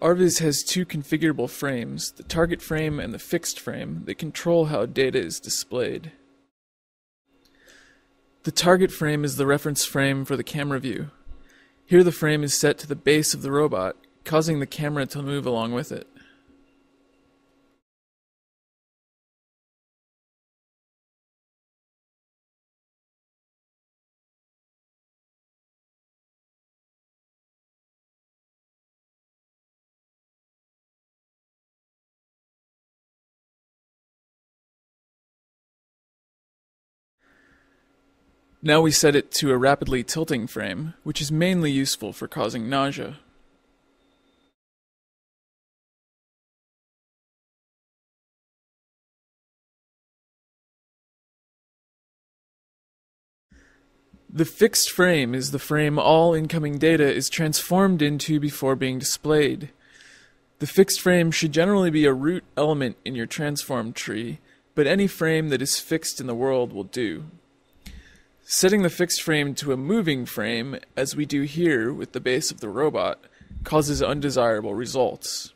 RViz has two configurable frames, the target frame and the fixed frame, that control how data is displayed. The target frame is the reference frame for the camera view. Here the frame is set to the base of the robot, causing the camera to move along with it. Now we set it to a rapidly tilting frame, which is mainly useful for causing nausea. The fixed frame is the frame all incoming data is transformed into before being displayed. The fixed frame should generally be a root element in your transform tree, but any frame that is fixed in the world will do. Setting the fixed frame to a moving frame, as we do here with the base of the robot, causes undesirable results.